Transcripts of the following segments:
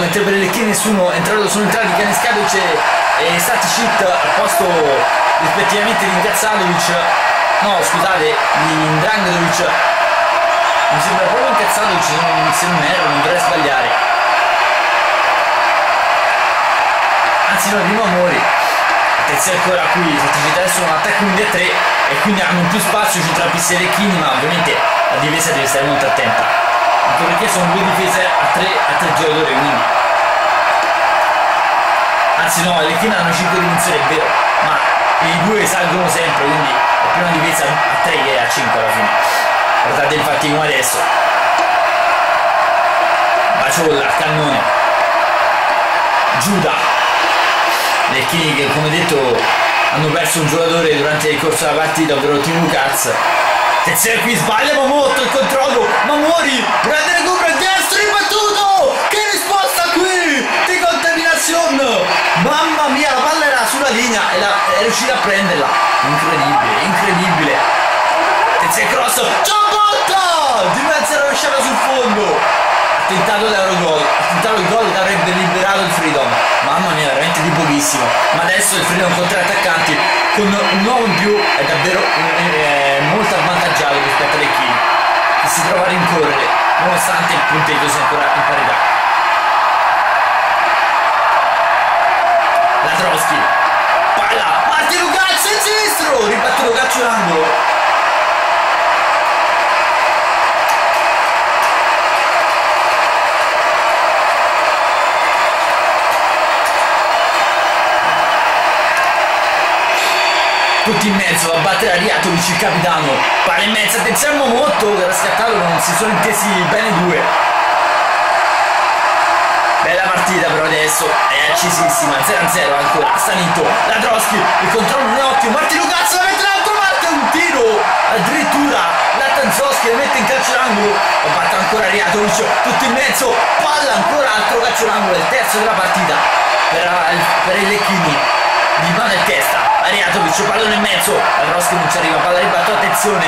le nessuno entrato, sono entrati Kaneskadovic e, e Staticit al posto rispettivamente di Incazzadovic no scusate di Indrangadovic mi sembra proprio Incazzadovic se non erro non dovrei sbagliare. Anzi no prima Amori attenzione ancora qui Staticit adesso un attacco 1 3 e quindi hanno più spazio centrocampista Lecchini ma ovviamente la difesa deve stare molto attenta anche perché sono due difese a tre, a tre giocatori quindi anzi no le Lecchini hanno 5 dimensioni è vero ma i due salgono sempre quindi è più una difesa a 3 che a 5 alla fine. Guardate infatti come adesso. Baciolla, cannone. Giuda. Lecchini che come detto hanno perso un giocatore durante il corso della partita ovvero Timo Katz attenzione qui sbaglia ma molto il controllo. Ma muori. Grande recupero destro ribattuto. Che risposta qui di contaminazione. Mamma mia la palla era sulla linea e la, è riuscita a prenderla. Incredibile incredibile. Attenzione cross. Ciabatta di mezza rovesciata sul fondo. Tentato l'Eurogol tentato il gol che avrebbe liberato il Freedom. Mamma mia veramente di pochissimo. Ma adesso il Freedom con tre attaccanti. Con un uomo in più è davvero eh, molto avvantaggiato rispetto alle Lecchini che si trova a rincorrere nonostante il punteggio sia ancora in parità. Ladrowski palla Cazzo in sinistro ribattuto calcio d'angolo tutti in mezzo a battere Ariatovic il capitano palla in mezzo attenzione a Momotto che era scattato non si sono intesi bene due. Bella partita però adesso è accisissima 0-0 ancora Stanito Ladroschi il controllo non è ottimo Martino Cazzo la mette l'altro parte un tiro addirittura Latanzoschi la mette in calcio d'angolo batte ancora Ariatovic tutto in mezzo palla ancora altro calcio d'angolo il terzo della partita per, per i Lecchini di mano e testa Ariatovic, pallone in mezzo, la Roschi non ci arriva, palla ribattuta, attenzione,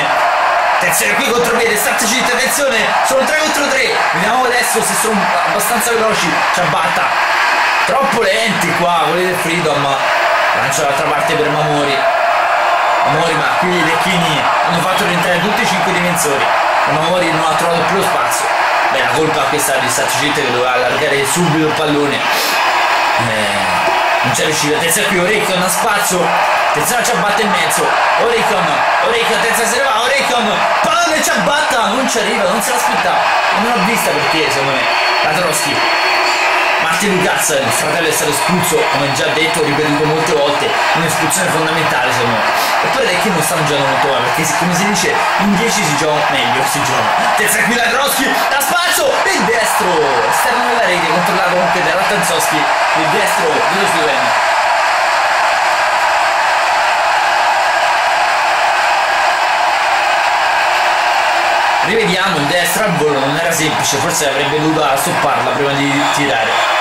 attenzione qui contropiede, Strategic, attenzione, sono 3 contro 3, vediamo adesso se sono abbastanza veloci, ci abbatta, troppo lenti qua, quelli del Freedom, lancia dall'altra parte per Mamori, Mamori ma qui i Lecchini hanno fatto rientrare tutti i 5 difensori, Mamori non ha trovato più lo spazio, beh la colpa questa di Strategic che doveva allargare subito il pallone, eh, non c'è riuscito attenzione qui Oricon a spazio. Attenzione ci abbatte in mezzo. Oricon Oricon attenzione se ne va. Oricon pallone ci abbatta non ci arriva non se l'aspettava non l'ho vista perché secondo me Ladroschi Martin Lucas il fratello è stato espulso come già detto ripetuto molte volte un'espulsione fondamentale secondo me. E poi che non stanno giocando molto male perché come si dice in 10 si gioca meglio si gioca. Attenzione qui Ladroschi a spazio il destro. Esterno della rete controllato comunque da Ratanzoschi il destro dello sloveno rivediamo il destro al volo non era semplice forse avrebbe dovuto stopparla prima di tirare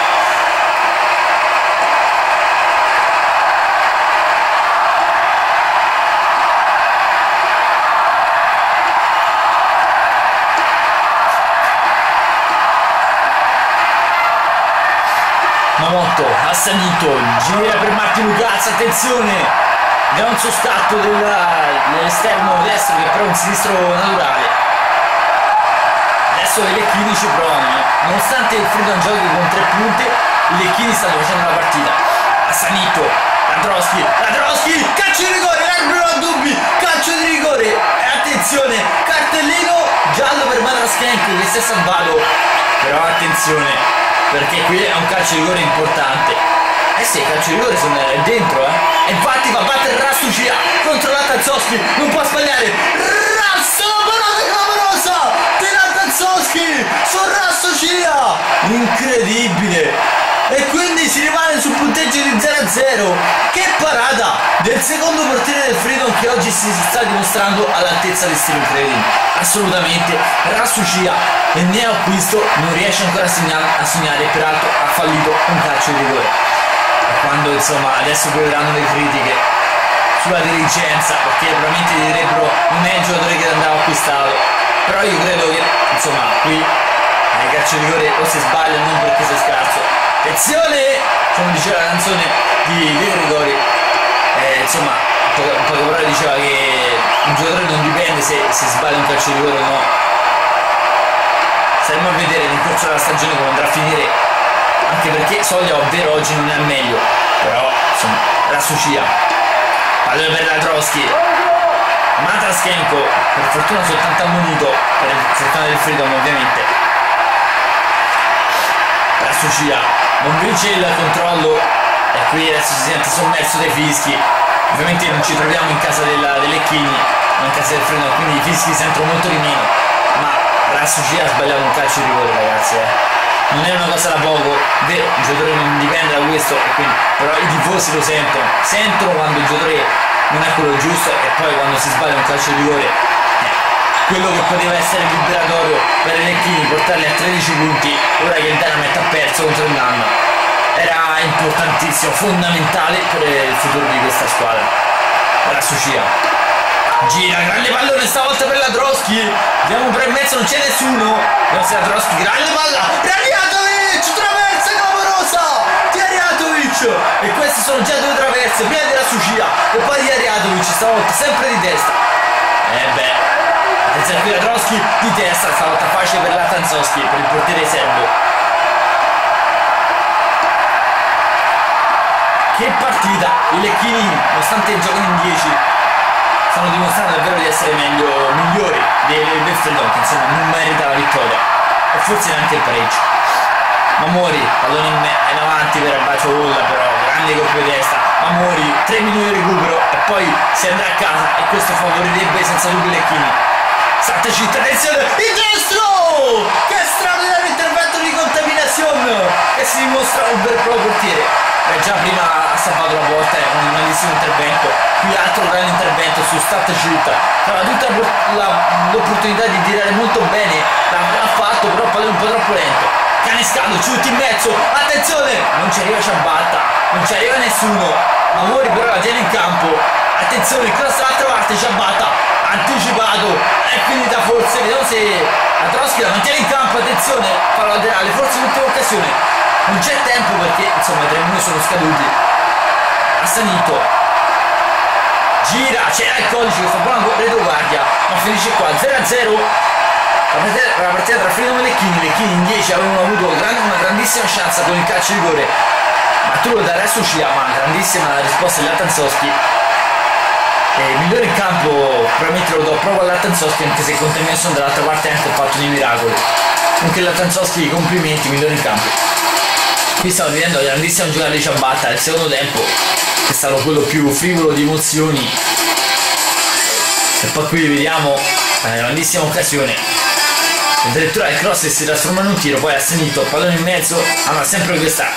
Mamotto, Assanito, gira per Marti Lucazza, attenzione! Ganzo scatto dell'esterno destro che però un sinistro naturale. Adesso Lecchini ci provano, eh. nonostante il Freedom giochi con tre punti, i Lecchini stanno facendo la partita. Assanito, Ladroschi, Ladroschi, calcio di rigore, l'arbitro ha dubbi, calcio di rigore, e attenzione, cartellino giallo per Madraskenko che si è salvato, però attenzione, perché qui è un calcio di rigore importante. Eh sì, calcio di rigore sono dentro eh. E infatti va a battere Rastucia controllata Zoschi non può sbagliare. Rasso parata clamorosa tirata Zoschi su Rastucia incredibile e quindi si rimane sul punteggio di 0-0 che parata del secondo portiere del Freedom che oggi si sta dimostrando all'altezza di Steven Credin assolutamente Rasucia nel neo acquisto non riesce ancora a segnare, a segnare peraltro ha fallito un calcio di rigore. E quando insomma adesso vedranno le critiche sulla dirigenza perché probabilmente direbbero non è il giocatore che andava acquistato. Però io credo che insomma qui ai calcio di rigore o si sbaglia non perché sei scarso attenzione come diceva la canzone di De Gregori eh, insomma in poche parole diceva che un giocatore non dipende se, se sbaglia un calcio di rigore o no. Staremo a vedere nel corso della stagione come andrà a finire anche perché Soglia ovvero oggi non è al meglio però insomma la Sucia. Pallone per Ladrowski Mataschenko per fortuna soltanto ammonito per fortuna del Freedom ovviamente. La Sucia non vince il controllo e qui adesso si sente sommerso dai fischi. Ovviamente non ci troviamo in casa della, dell'Ecchini ma in casa del Freedom quindi i fischi sentono molto di meno. Ma la Sucia ha sbagliato un calcio di rigore ragazzi eh. Non è una cosa da poco, vero, il giocatore non dipende da questo, quindi, però i tifosi lo sentono, sentono quando il giocatore non è quello giusto e poi quando si sbaglia un calcio di rigore quello che poteva essere liberatorio per i Lecchini portarli a 13 punti ora che il Dynamite ha perso contro il Nanno era importantissimo, fondamentale per il futuro di questa squadra. La Sucia gira, grande pallone stavolta per la Droschi andiamo un po' in mezzo, non c'è nessuno. Non c'è la grande palla. Radiatovic, traversa clamorosa di Ariatovic e queste sono già due traverse prima della Sucia e poi di Ariatovic stavolta sempre di testa qui Radrowski di testa stavolta facile per la Tanzowski per il portiere serbo che partita i Lecchini nonostante giocano in 10 stanno dimostrando davvero di essere meglio migliori del, del che insomma non merita la vittoria. E forse neanche il pareggio. Mamori, pallone in, in avanti per Bacio Olla però, grande colpo di testa, Mamori, 3 minuti di recupero e poi si andrà a casa e questo favorirebbe senza dubbio Lecchini. Salta città, attenzione, il destro! Che straordinario intervento di contaminazione! Che si dimostra un e proprio portiere. Beh, già prima ha salvato la porta, è un grandissimo intervento, qui altro grande intervento su Stata Città, aveva tutta l'opportunità di tirare molto bene, l'ha fatto, però un po' troppo lento. Canescano, ciuti in mezzo, attenzione, non ci arriva Ciabatta, non ci arriva nessuno, Amori però la tiene in campo, attenzione, cross dall'altra parte, Ciabatta, anticipato, è finita forse, vediamo se la Troschi la mantiene in campo, attenzione, fa la laterale, forse l'ultima occasione, non c'è tempo perché insomma i tre minuti sono scaduti, Assanito, gira, c'è il codice, questa buona retroguardia, ma finisce qua, 0-0 la partita, la partita tra Freedom e Lecchini, Lecchini in 10 avevano avuto una grandissima chance con il calcio di rigore, ma tu darai su Scia, ma grandissima risposta dell'Atanzoschi. E migliore in campo probabilmente lo do proprio all'Atanzoschi anche se con Temenson dall'altra parte anche ha fatto dei miracoli. Anche l'Atanzoschi complimenti, migliore in campo. Qui stiamo vedendo la grandissima giocata di Ciabatta nel secondo tempo, che è stato quello più frivolo di emozioni. E poi qui vediamo una grandissima occasione addirittura il cross si trasforma in un tiro poi ha segnato pallone in mezzo ah ma sempre questa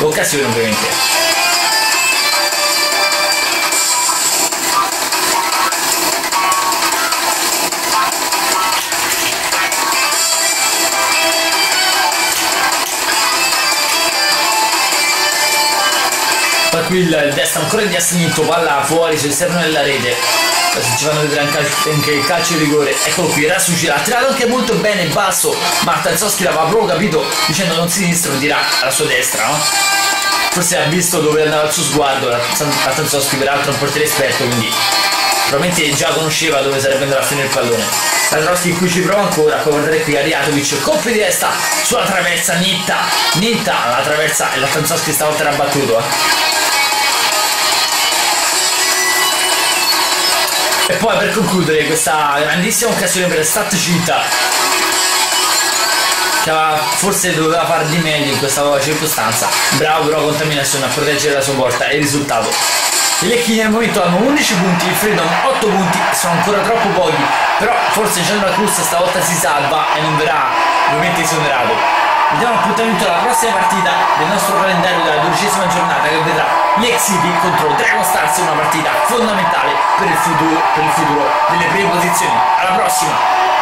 occasione ovviamente qui il destro ancora di Assinito palla fuori sull'esterno della rete adesso ci fanno vedere anche, il calcio di rigore eccolo qui Rasucci l'ha tirato anche molto bene basso ma Tanzoschi l'aveva proprio capito dicendo non sinistro dirà alla sua destra no? forse ha visto dove andava il suo sguardo a Tanzoschi peraltro è un portiere esperto quindi probabilmente già conosceva dove sarebbe andato a finire il pallone Tatroschi qui ci prova ancora poi guardate qui Ariatovic colpi di testa sulla traversa Nitta Nitta la traversa e la Tanzoschi stavolta era battuto eh. E poi per concludere questa grandissima occasione per Stat Città che forse doveva fare di meglio in questa nuova circostanza. Bravo però contaminazione a proteggere la sua porta e il risultato. I Lecchini al momento hanno 11 punti, il Freedom 8 punti, sono ancora troppo pochi, però forse Chandra Cruz stavolta si salva e non verrà ovviamente esonerato. Vediamo appuntamento alla prossima partita del nostro calendario della dodicesima giornata che vedrà Lake City contro Dragon Stars, una partita fondamentale per il futuro, per il futuro delle prime posizioni. Alla prossima!